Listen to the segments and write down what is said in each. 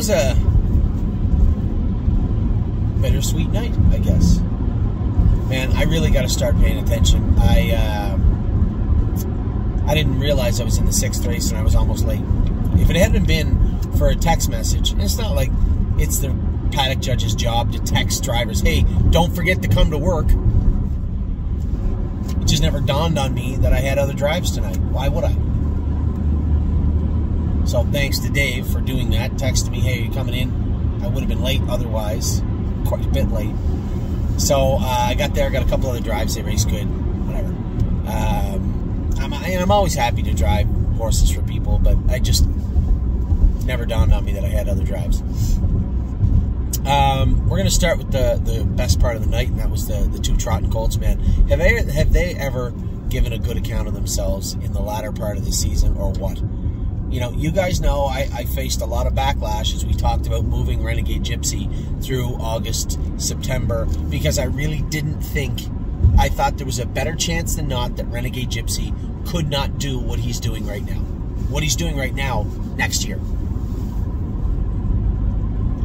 was a bittersweet night, I guess. Man, I really got to start paying attention. I uh, I didn't realize I was in the sixth race and I was almost late. If it hadn't been for a text message, and it's not like it's the paddock judge's job to text drivers, "Hey, don't forget to come to work." It just never dawned on me that I had other drives tonight. Why would I? So thanks to Dave for doing that. Texted me, "Hey, you coming in?" I would have been late otherwise, quite a bit late. So uh, I got there, got a couple other drives. They raced good, whatever. Um, I'm, I'm always happy to drive horses for people, but I just never dawned on me that I had other drives. Um, we're going to start with the, the best part of the night, and that was the, the two trotting colts, man. Have they, have they ever given a good account of themselves in the latter part of the season, or what? You know, you guys know I, I faced a lot of backlash as we talked about moving Renegade Gypsy through August, September, because I really didn't think, I thought there was a better chance than not that Renegade Gypsy could not do what he's doing right now. What he's doing right now next year.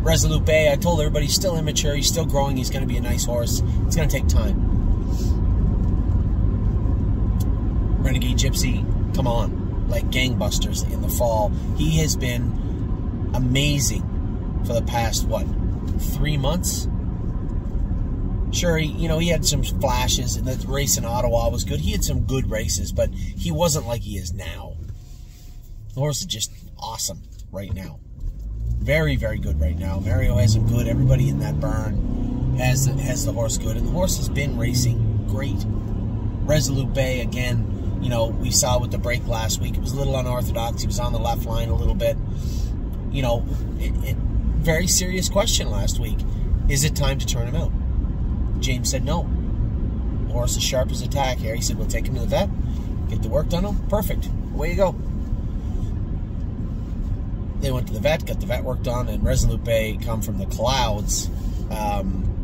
Resolute Bay, I told everybody he's still immature, he's still growing, he's going to be a nice horse. It's going to take time. Renegade Gypsy, come on like gangbusters in the fall. He has been amazing for the past what three months. Sure, he, you know he had some flashes, and the race in Ottawa was good. He had some good races, but he wasn't like he is now. The horse is just awesome right now. Very, very good right now. Mario has him good. Everybody in that barn has has the horse good, and the horse has been racing great. Resolute Bay again you know, we saw with the break last week. It was a little unorthodox. He was on the left line a little bit. You know, it, it, very serious question last week. Is it time to turn him out? James said no. Horse is sharp as a tack here. He said, we'll take him to the vet, get the work done on him. Perfect. Away you go. They went to the vet, got the vet work done, and Resolute Bay come from the clouds. Um,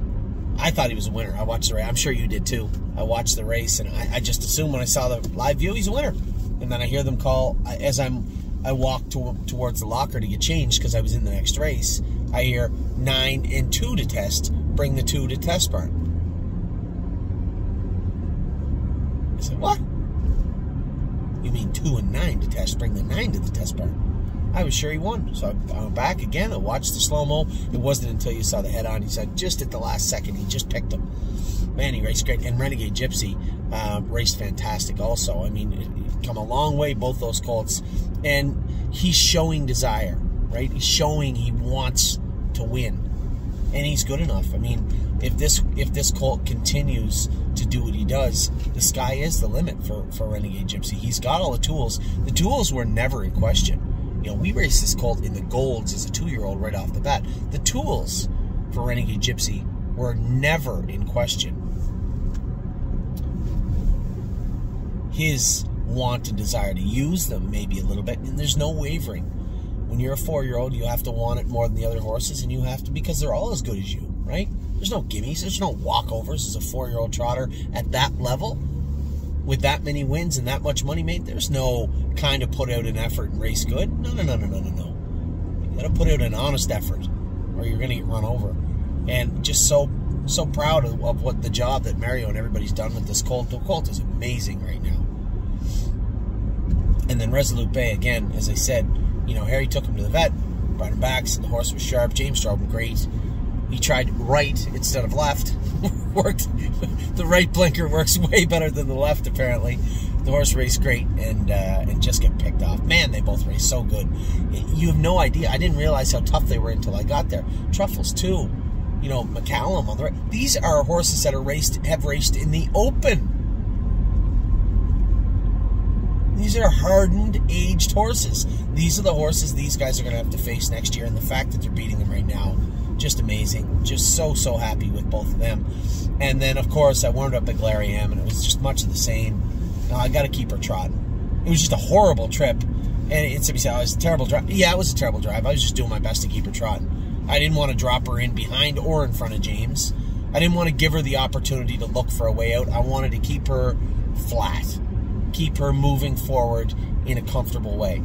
I thought he was a winner. I watched the race. I'm sure you did too. I watched the race, and I, I just assumed when I saw the live view, he's a winner. And then I hear them call as I'm I walk to, towards the locker to get changed because I was in the next race. I hear nine and two to test. Bring the two to test barn. I said, what? You mean two and nine to test? Bring the nine to the test barn. I was sure he won. So I, went back again. I watched the slow mo. It wasn't until you saw the head on. He said just at the last second, he just picked him. Man, he raced great. And Renegade Gypsy uh, raced fantastic also. I mean, come a long way, both those colts. And he's showing desire, right? He's showing he wants to win. And he's good enough. I mean, if this if this colt continues to do what he does, the sky is the limit for, for Renegade Gypsy. He's got all the tools. The tools were never in question you know, we raced this colt in the golds as a two-year-old right off the bat. The tools for Renegade Gypsy were never in question. His want and desire to use them maybe a little bit, and there's no wavering. When you're a four-year-old, you have to want it more than the other horses, and you have to because they're all as good as you, right? There's no gimmies, there's no walkovers as a four-year-old trotter at that level with that many wins and that much money made, there's no kind of put out an effort and race good. No, no, no, no, no, no, no. You got to put out an honest effort, or you're going to get run over. And just so so proud of, of, what the job that Mario and everybody's done with this Colt. The Colt is amazing right now. And then Resolute Bay again, as I said, you know, Harry took him to the vet, brought him back, said the horse was sharp. James drove him great. He tried right instead of left. Worked. The right blinker works way better than the left, apparently. The horse raced great and uh, and just get picked off. Man, they both raced so good. You have no idea. I didn't realize how tough they were until I got there. Truffles too. You know, McCallum on the right. These are horses that are raced have raced in the open. These are hardened, aged horses. These are the horses these guys are going to have to face next year, and the fact that they're beating them right now just amazing. Just so, so happy with both of them. And then, of course, I warmed up at Glary M, and it was just much of the same. I got to keep her trotting. It was just a horrible trip. And it's said, it was a terrible drive. Yeah, it was a terrible drive. I was just doing my best to keep her trotting. I didn't want to drop her in behind or in front of James. I didn't want to give her the opportunity to look for a way out. I wanted to keep her flat, keep her moving forward in a comfortable way.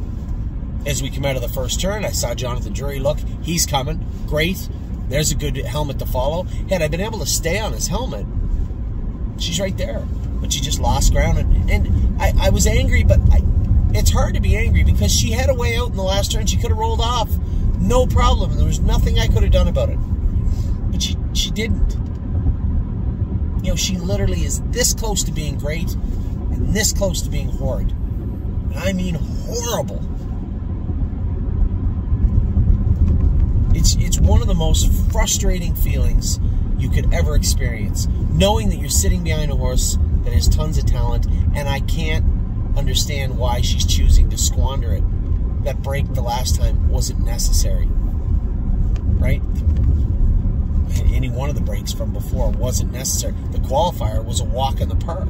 As we come out of the first turn, I saw Jonathan Drury look. He's coming. Great. There's a good helmet to follow. Had I been able to stay on his helmet, she's right there. But she just lost ground. And, and I, I was angry, but I, it's hard to be angry because she had a way out in the last turn. She could have rolled off. No problem. There was nothing I could have done about it. But she, she didn't. You know, she literally is this close to being great and this close to being horrid. And I mean horrible. It's it's one of the most frustrating feelings you could ever experience, knowing that you're sitting behind a horse that has tons of talent, and I can't understand why she's choosing to squander it. That break the last time wasn't necessary, right? Any one of the breaks from before wasn't necessary. The qualifier was a walk in the park.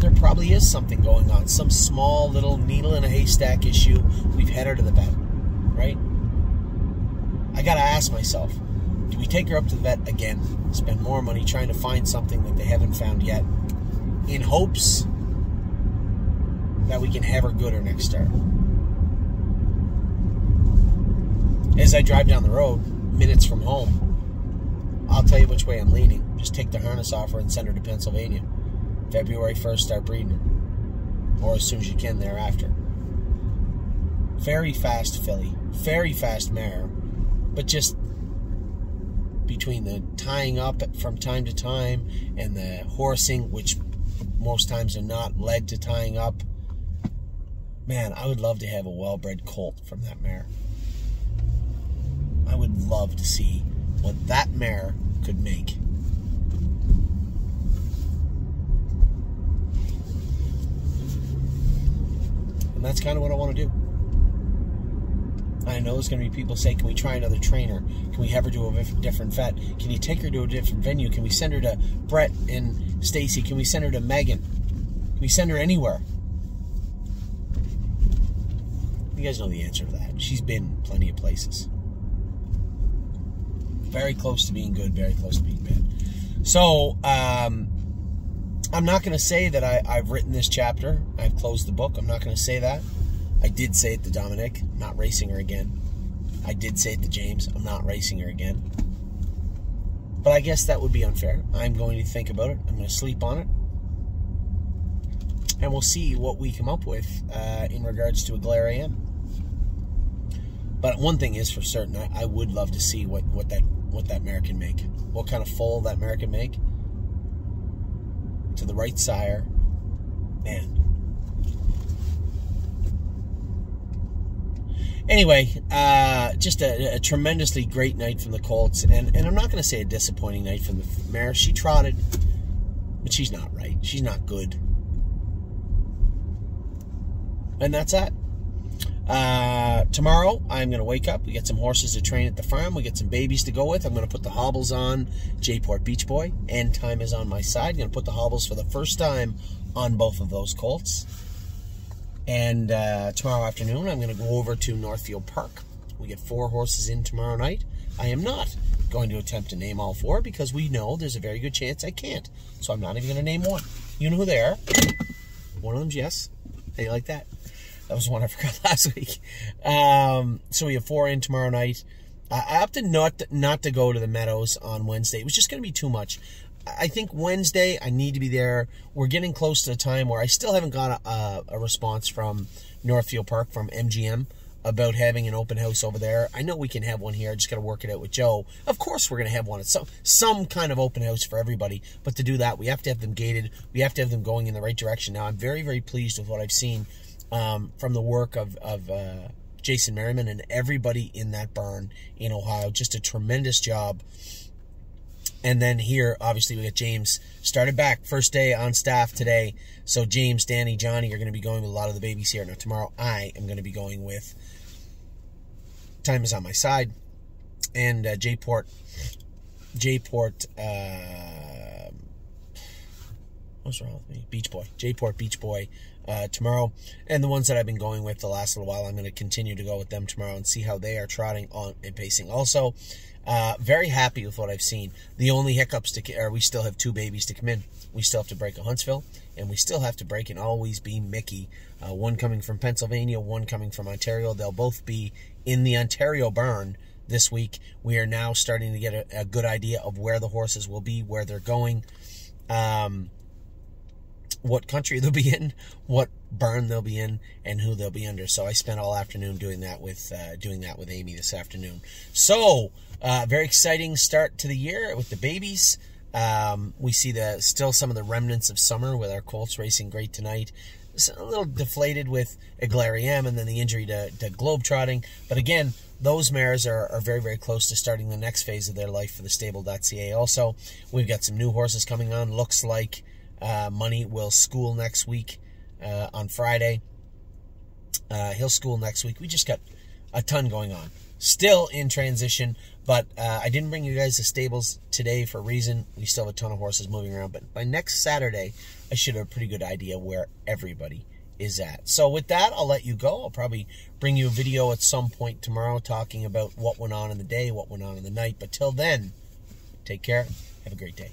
There probably is something going on, some small little needle in a haystack issue. We've had her to the vet, right? I gotta ask myself, do we take her up to the vet again? Spend more money trying to find something that they haven't found yet, in hopes that we can have her good her next start. As I drive down the road, minutes from home, I'll tell you which way I'm leaning. Just take the harness off her and send her to Pennsylvania. February 1st, start breeding her. Or as soon as you can thereafter. Very fast filly. Very fast mare. But just between the tying up from time to time and the horsing, which most times are not led to tying up. Man, I would love to have a well-bred colt from that mare. I would love to see what that mare could make. And that's kind of what I want to do. I know there's going to be people say, can we try another trainer? Can we have her do a different vet? Can you take her to a different venue? Can we send her to Brett and Stacy? Can we send her to Megan? Can we send her anywhere? You guys know the answer to that. She's been plenty of places. Very close to being good, very close to being bad. So, um, I'm not going to say that I, I've written this chapter. I've closed the book. I'm not going to say that. I did say it to Dominic, I'm not racing her again. I did say it to James, I'm not racing her again. But I guess that would be unfair. I'm going to think about it. I'm going to sleep on it. And we'll see what we come up with uh, in regards to a Glare AM. But one thing is for certain, I, I, would love to see what, what that what that mare can make. What kind of foal that mare can make. To the right sire. Man, anyway, uh, just a, a, tremendously great night from the Colts, and, and I'm not going to say a disappointing night from the mare. She trotted, but she's not right. She's not good, and that's that. Uh, tomorrow, I'm going to wake up. We get some horses to train at the farm. We get some babies to go with. I'm going to put the hobbles on J-Port Beach Boy. End time is on my side. I'm going to put the hobbles for the first time on both of those colts. And uh, tomorrow afternoon, I'm going to go over to Northfield Park. We get four horses in tomorrow night. I am not going to attempt to name all four because we know there's a very good chance I can't. So I'm not even going to name one. You know who they are. One of them's yes. You like that? That was one I forgot last week. Um, so we have four in tomorrow night. I opted not to, not to go to the Meadows on Wednesday. It was just going to be too much. I think Wednesday I need to be there. We're getting close to the time where I still haven't got a, a, response from Northfield Park from MGM about having an open house over there. I know we can have one here. I just got to work it out with Joe. Of course, we're going to have one. It's some some kind of open house for everybody. But to do that, we have to have them gated. We have to have them going in the right direction. Now, I'm very very pleased with what I've seen um, from the work of of uh, Jason Merriman and everybody in that barn in Ohio. Just a tremendous job. And then here, obviously, we got James started back first day on staff today. So James, Danny, Johnny are going to be going with a lot of the babies here. Now tomorrow, I am going to be going with. Time is on my side, and uh, J-Port, J-Port. Uh, what's wrong with me? Beach Boy, J-Port Beach Boy, uh, tomorrow. And the ones that I've been going with the last little while, I'm going to continue to go with them tomorrow and see how they are trotting on and pacing. Also, uh, very happy with what I've seen. The only hiccups to are we still have two babies to come in. We still have to break a Huntsville, and we still have to break and always be Mickey. Uh, one coming from Pennsylvania, one coming from Ontario. They'll both be in the Ontario barn this week. We are now starting to get a, a good idea of where the horses will be, where they're going. Um, what country they'll be in, what barn they'll be in, and who they'll be under. So I spent all afternoon doing that with uh, doing that with Amy this afternoon. So uh, very exciting start to the year with the babies. Um, we see the still some of the remnants of summer with our Colts racing great tonight. It's a little deflated with Eglariam and then the injury to, to Globetrotting. But again, those mares are, are very, very close to starting the next phase of their life for the stable.ca. Also, we've got some new horses coming on. Looks like uh, Money will school next week uh, on Friday. Uh, he'll school next week. We just got a ton going on. Still in transition, but uh, I didn't bring you guys to stables today for a reason. We still have a ton of horses moving around, but by next Saturday, I should have a pretty good idea where everybody is at. So with that, I'll let you go. I'll probably bring you a video at some point tomorrow talking about what went on in the day, what went on in the night. But till then, take care. Have a great day.